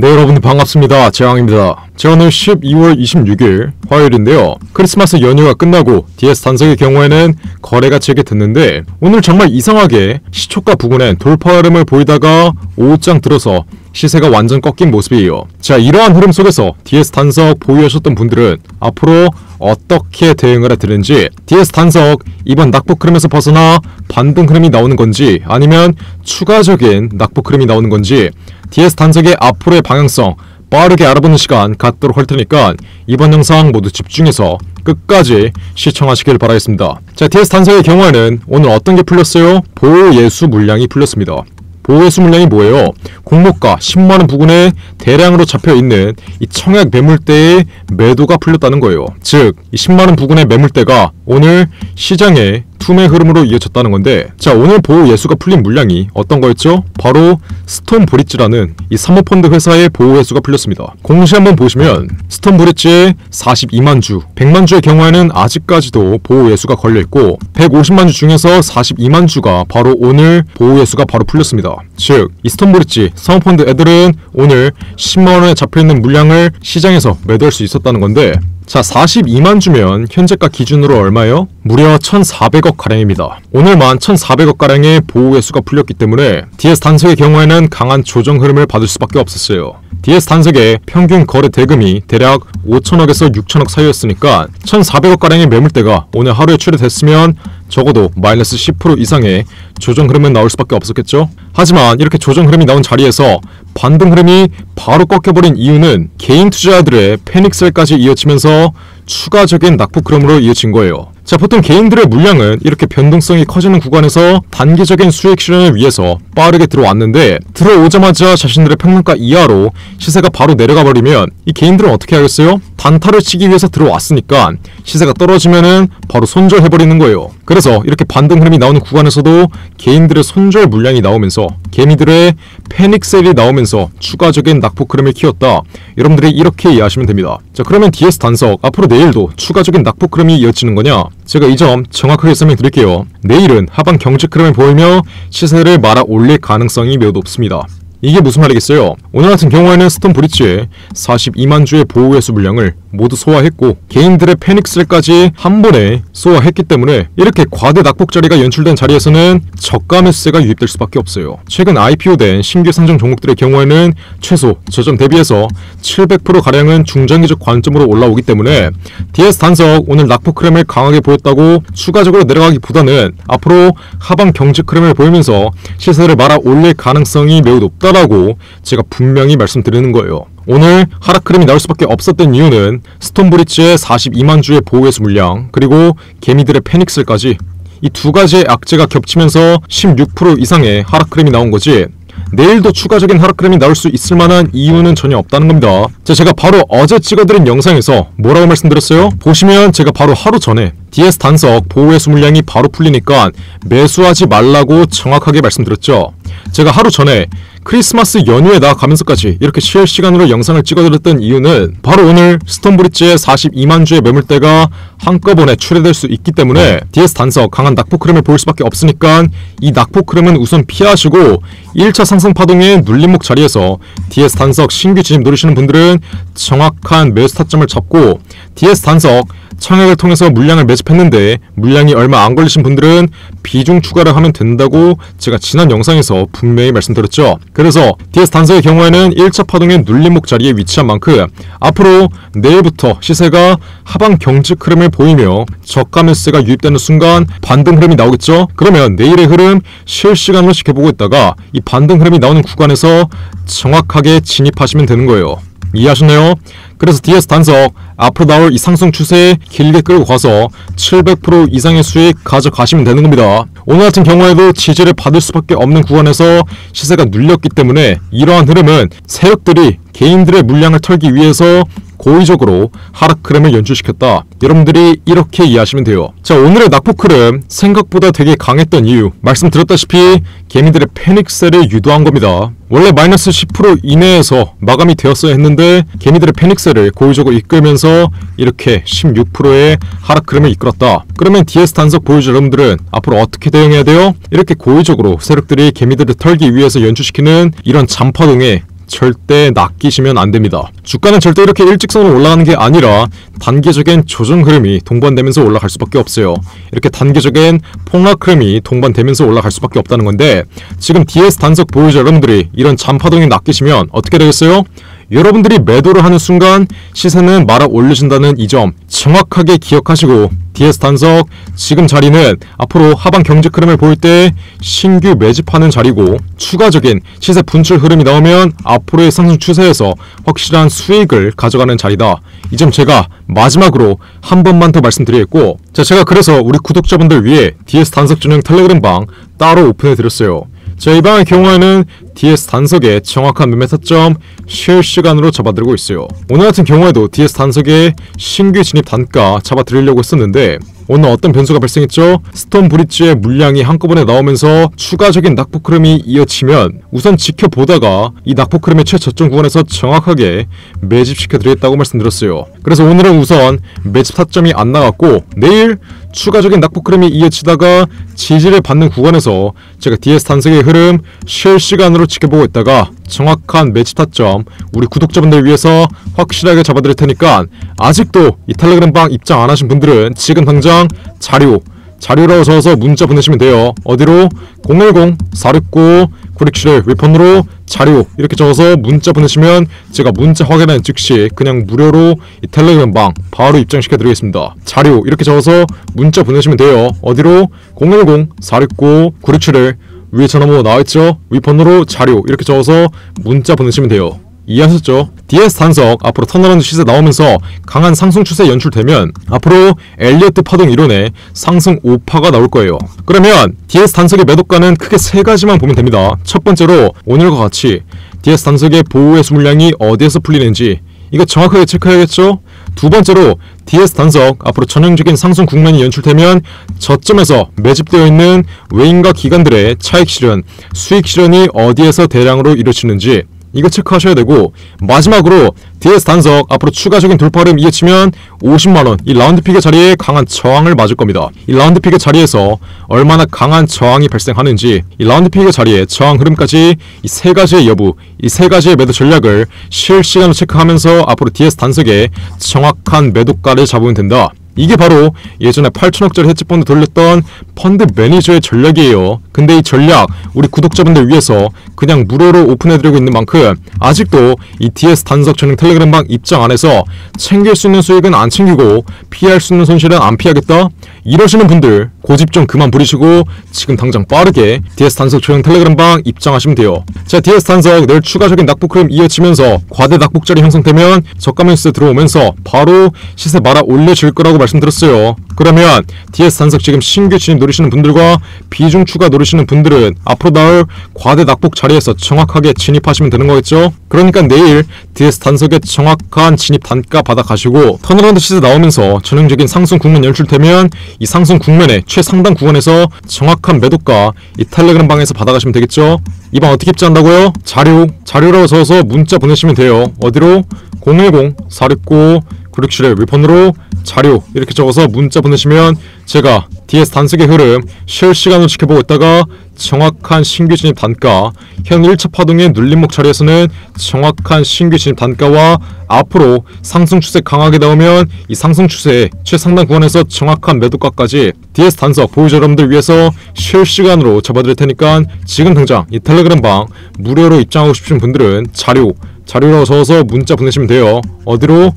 네 여러분들 반갑습니다. 재왕입니다. 자 오늘 12월 26일 화요일인데요. 크리스마스 연휴가 끝나고 DS 단석의 경우에는 거래가 재개됐는데 오늘 정말 이상하게 시초가 부근엔 돌파 흐름을 보이다가 5장 들어서 시세가 완전 꺾인 모습이에요 자 이러한 흐름 속에서 DS 단석 보유하셨던 분들은 앞으로 어떻게 대응을 해드는지 DS 단석 이번 낙폭 흐름에서 벗어나 반등 흐름이 나오는 건지 아니면 추가적인 낙폭 흐름이 나오는 건지 DS 단석의 앞으로의 방향성 빠르게 알아보는 시간 갖도록 할 테니까 이번 영상 모두 집중해서 끝까지 시청하시길 바라겠습니다. 자, DS 단석의 경우에는 오늘 어떤 게 풀렸어요? 보호 예수 물량이 풀렸습니다. 보호예수 물량이 뭐예요? 공모가 10만원 부근에 대량으로 잡혀있는 이 청약 매물대의 매도가 풀렸다는 거예요. 즉, 이 10만원 부근의 매물대가 오늘 시장에 투매 흐름으로 이어졌다는 건데 자 오늘 보호 예수가 풀린 물량이 어떤 거였죠? 바로 스톤 브릿지라는 이 사모펀드 회사의 보호 예수가 풀렸습니다. 공시 한번 보시면 스톤 브릿지의 42만 주, 100만 주의 경우에는 아직까지도 보호 예수가 걸려있고 150만 주 중에서 42만 주가 바로 오늘 보호 예수가 바로 풀렸습니다. 즉, 이 스톤 브릿지 사모펀드 애들은 오늘 10만원에 잡혀있는 물량을 시장에서 매도할 수 있었다는 건데 자 42만 주면 현재가 기준으로 얼마요? 무려 1,400억 가량입니다. 오늘만 1,400억 가량의 보호 회수가 풀렸기 때문에 DS 단석의 경우에는 강한 조정 흐름을 받을 수밖에 없었어요. DS 단석의 평균 거래 대금이 대략 5천억에서 6천억 사이였으니까 1,400억 가량의 매물대가 오늘 하루에 출회됐으면 적어도 마이너스 10% 이상의 조정 흐름은 나올 수밖에 없었겠죠. 하지만 이렇게 조정 흐름이 나온 자리에서 반등 흐름이 바로 꺾여버린 이유는 개인 투자자들의 패닉셀까지 이어지면서 추가적인 낙폭 흐름으로 이어진 거예요. 자, 보통 개인들의 물량은 이렇게 변동성이 커지는 구간에서 단기적인 수익 실현을 위해서 빠르게 들어왔는데 들어오자마자 자신들의 평균가 이하로 시세가 바로 내려가 버리면 이 개인들은 어떻게 하겠어요? 단타를 치기 위해서 들어왔으니까 시세가 떨어지면은 바로 손절해버리는 거예요. 그래서 이렇게 반등 흐름이 나오는 구간에서도 개인들의 손절 물량이 나오면서 개미들의 패닉셀이 나오면서 추가적인 낙폭 흐름을 키웠다. 여러분들이 이렇게 이해하시면 됩니다. 자 그러면 DS 단석 앞으로 내일도 추가적인 낙폭 흐름이 이어지는 거냐? 제가 이 점 정확하게 설명드릴게요. 내일은 하방 경직 흐름을 보이며 시세를 말아 올릴 가능성이 매우 높습니다. 이게 무슨 말이겠어요? 오늘 같은 경우에는 스톤 브릿지에 42만 주의 보호회수 물량을 모두 소화했고 개인들의 패닉셀까지 한 번에 소화했기 때문에 이렇게 과대 낙폭자리가 연출된 자리에서는 저가 매수세가 유입될 수밖에 없어요. 최근 IPO된 신규 상장 종목들의 경우에는 최소 저점 대비해서 700%가량은 중장기적 관점으로 올라오기 때문에 DS 단석 오늘 낙폭 흐름을 강하게 보였다고 추가적으로 내려가기보다는 앞으로 하방 경직 흐름을 보이면서 시세를 말아 올릴 가능성이 매우 높다라고 제가 분명히 말씀드리는 거예요. 오늘 하락 흐름이 나올 수밖에 없었던 이유는 스톤브리츠의 42만 주의 보호회수 물량 그리고 개미들의 패닉슬까지 이 두 가지의 악재가 겹치면서 16% 이상의 하락 흐름이 나온 거지 내일도 추가적인 하락 흐름이 나올 수 있을 만한 이유는 전혀 없다는 겁니다. 자, 제가 바로 어제 찍어드린 영상에서 뭐라고 말씀드렸어요? 보시면 제가 바로 하루 전에 DS 단석 보호회수 물량이 바로 풀리니까 매수하지 말라고 정확하게 말씀드렸죠. 제가 하루 전에 크리스마스 연휴에 나가면서까지 이렇게 실시간으로 영상을 찍어드렸던 이유는 바로 오늘 스톤브릿지의 42만 주의 매물대가 한꺼번에 출회될 수 있기 때문에 DS 단석 강한 낙폭 흐름을 보일 수밖에 없으니까 이 낙폭 흐름은 우선 피하시고 1차 상승 파동의 눌림목 자리에서 DS 단석 신규 진입 노리시는 분들은 정확한 매수 타점을 잡고 DS 단석 청약을 통해서 물량을 매집했는데 물량이 얼마 안 걸리신 분들은 비중 추가를 하면 된다고 제가 지난 영상에서 분명히 말씀드렸죠. 그래서 DS 단서의 경우에는 1차 파동의 눌림목 자리에 위치한 만큼 앞으로 내일부터 시세가 하방 경직 흐름을 보이며 저가 매수가 유입되는 순간 반등 흐름이 나오겠죠. 그러면 내일의 흐름 실시간으로 지켜보고 있다가 이 반등 흐름이 나오는 구간에서 정확하게 진입하시면 되는 거예요. 이해하셨나요? 그래서 DS 단석 앞으로 나올 이 상승 추세에 길게 끌고 가서 700% 이상의 수익 가져가시면 되는 겁니다. 오늘 같은 경우에도 지지를 받을 수밖에 없는 구간에서 시세가 눌렸기 때문에 이러한 흐름은 세력들이 개인들의 물량을 털기 위해서 고의적으로 하락 흐름을 연출시켰다. 여러분들이 이렇게 이해하시면 돼요. 자 오늘의 흐름 생각보다 되게 강했던 이유 말씀드렸다시피 개미들의 패닉셀을 유도한 겁니다. 원래 마이너스 10% 이내에서 마감이 되었어야 했는데 개미들의 패닉셀을 고의적으로 이끌면서 이렇게 16%의 하락 흐름을 이끌었다. 그러면 DS 단속 보유자 여러분들은 앞으로 어떻게 대응해야 돼요? 이렇게 고의적으로 세력들이 개미들을 털기 위해서 연출시키는 이런 잔파동에 절대 낚이시면 안 됩니다. 주가는 절대 이렇게 일직선으로 올라가는 게 아니라 단계적인 조정 흐름이 동반되면서 올라갈 수밖에 없어요. 이렇게 단계적인 폭락 흐름이 동반되면서 올라갈 수밖에 없다는 건데 지금 DS 단속 보유자 여러분들이 이런 잔파동이 낚이시면 어떻게 되겠어요? 여러분들이 매도를 하는 순간 시세는 말아 올려준다는 이 점 정확하게 기억하시고 DS 단석 지금 자리는 앞으로 하반 경제 흐름을 보일 때 신규 매집하는 자리고 추가적인 시세 분출 흐름이 나오면 앞으로의 상승 추세에서 확실한 수익을 가져가는 자리다. 이 점 제가 마지막으로 한 번만 더 말씀드리겠고 자 제가 그래서 우리 구독자분들 위해 DS 단석 전용 텔레그램 방 따로 오픈해 드렸어요. 자, 이 방의 경우에는 DS 단석의 정확한 매매 타점 실시간으로 잡아드리고 있어요. 오늘 같은 경우에도 DS 단석의 신규 진입 단가 잡아드리려고 했었는데 오늘 어떤 변수가 발생했죠? 스톤 브릿지의 물량이 한꺼번에 나오면서 추가적인 낙폭 흐름이 이어지면 우선 지켜보다가 이 낙폭 흐름의 최저점 구간에서 정확하게 매집시켜 드리겠다고 말씀드렸어요. 그래서 오늘은 우선 매집 타점이 안 나갔고 내일 추가적인 낙폭 흐름이 이어지다가 지지를 받는 구간에서 제가 DS 단색의 흐름 실시간으로 지켜보고 있다가 정확한 매집 타점 우리 구독자분들 위해서 확실하게 잡아드릴 테니까 아직도 이 텔레그램 방 입장 안 하신 분들은 지금 당장 자료 자료라고 적어서 문자 보내시면 돼요. 어디로? 010-469-9671 위폰으로 자료 이렇게 적어서 문자 보내시면 제가 문자 확인하는 즉시 그냥 무료로 이 텔레그램 방 바로 입장시켜 드리겠습니다. 자료 이렇게 적어서 문자 보내시면 돼요. 어디로? 010-469-9671 위에 전화번호 나와있죠? 위폰으로 자료 이렇게 적어서 문자 보내시면 돼요. 이해하셨죠? DS 단석 앞으로 turnaround 시세 나오면서 강한 상승 추세 연출되면 앞으로 엘리어트 파동 이론에 상승 5파가 나올 거예요. 그러면 DS 단석의 매도가는 크게 세 가지만 보면 됩니다. 첫 번째로 오늘과 같이 DS 단석의 보호의 물량이 어디에서 풀리는지 이거 정확하게 체크해야겠죠? 두 번째로 DS 단석 앞으로 전형적인 상승 국면이 연출되면 저점에서 매집되어 있는 외인과 기관들의 차익 실현, 수익 실현이 어디에서 대량으로 이루어지는지 이거 체크하셔야 되고 마지막으로 DS 단석 앞으로 추가적인 돌파름 이어지면 50만원 이 라운드픽의 자리에 강한 저항을 맞을 겁니다. 이 라운드픽의 자리에서 얼마나 강한 저항이 발생하는지 이 라운드픽의 자리에 저항 흐름까지 이 세 가지의 여부 이 세 가지의 매도 전략을 실시간으로 체크하면서 앞으로 DS 단석에 정확한 매도가를 잡으면 된다. 이게 바로 예전에 8천억짜리 헤지펀드 돌렸던 펀드 매니저의 전략이에요. 근데 이 전략 우리 구독자분들 위해서 그냥 무료로 오픈해드리고 있는 만큼 아직도 이 DS 단석 전용 텔레그램방 입장 안에서 챙길 수 있는 수익은 안 챙기고 피할 수 있는 손실은 안 피하겠다? 이러시는 분들 고집 좀 그만 부리시고 지금 당장 빠르게 DS 단석 전용 텔레그램방 입장하시면 돼요. 자 DS 단석 내일 추가적인 낙폭 흐름 이어지면서 과대 낙폭자리 형성되면 저가 매수 들어오면서 바로 시세 말아 올려질 거라고 말씀 드렸어요. 그러면 DS 단석 지금 신규 진입 노리시는 분들과 비중 추가 노리시는 분들은 앞으로 나올 과대 낙폭 자리에서 정확하게 진입하시면 되는 거겠죠? 그러니까 내일 DS 단석의 정확한 진입 단가 받아가시고 turnaround 시세 나오면서 전형적인 상승 국면 연출되면 이 상승 국면의 최상단 구간에서 정확한 매도가 이 텔레그램 방에서 받아가시면 되겠죠? 이 방 어떻게 입장한다고요? 자료 자료라고 적어서 문자 보내시면 돼요. 어디로? 010 469 967의 위폰으로 자료 이렇게 적어서 문자 보내시면 제가 DS 단속의 흐름 실시간으로 지켜보고 있다가 정확한 신규 진입 단가 현 1차 파동의 눌림목 자리에서는 정확한 신규 진입 단가와 앞으로 상승 추세 강하게 나오면 이 상승 추세의 최상단 구간에서 정확한 매도가까지 DS 단속 보유자 여러분들 위해서 실시간으로 잡아드릴 테니까 지금 당장 이 텔레그램 방 무료로 입장하고 싶으신 분들은 자료 자료로 적어서 문자 보내시면 돼요. 어디로?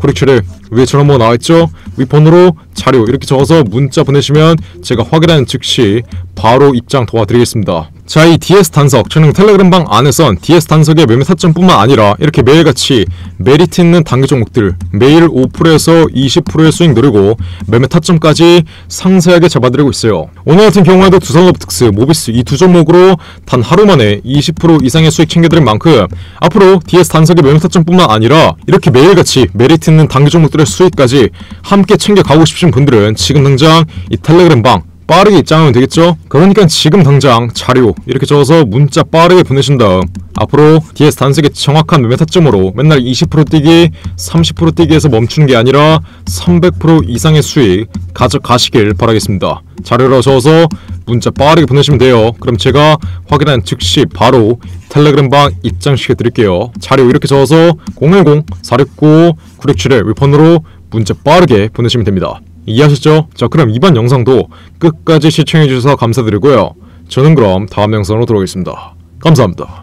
010-469-9671 위에 전화번호 나와있죠? 위폰으로 자료 이렇게 적어서 문자 보내시면 제가 확인하는 즉시 바로 입장 도와드리겠습니다. 자, 이 DS 단석, 저는 텔레그램 방 안에선 DS 단석의 매매 타점뿐만 아니라 이렇게 매일같이 메리트 있는 단기 종목들 매일 5%에서 20%의 수익 누리고 매매 타점까지 상세하게 잡아드리고 있어요. 오늘 같은 경우에도 두산업특스, 모비스 이 두 종목으로 단 하루 만에 20% 이상의 수익 챙겨드린 만큼 앞으로 DS 단석의 매매 타점뿐만 아니라 이렇게 매일같이 메리트 있는 단기 종목들의 수익까지 함께 챙겨가고 싶으신 분들은 지금 당장 이 텔레그램 방 빠르게 입장하면 되겠죠? 그러니까 지금 당장 자료 이렇게 적어서 문자 빠르게 보내신 다음 앞으로 DS 단색의 정확한 매매 타점으로 맨날 20% 뛰기, 30% 뛰기에서 멈추는 게 아니라 300% 이상의 수익 가져가시길 바라겠습니다. 자료로 적어서 문자 빠르게 보내시면 돼요. 그럼 제가 확인한 즉시 바로 텔레그램방 입장시켜 드릴게요. 자료 이렇게 적어서 010-469-9671 위폰으로 문자 빠르게 보내시면 됩니다. 이해하셨죠? 자 그럼 이번 영상도 끝까지 시청해주셔서 감사드리고요. 저는 그럼 다음 영상으로 돌아오겠습니다. 감사합니다.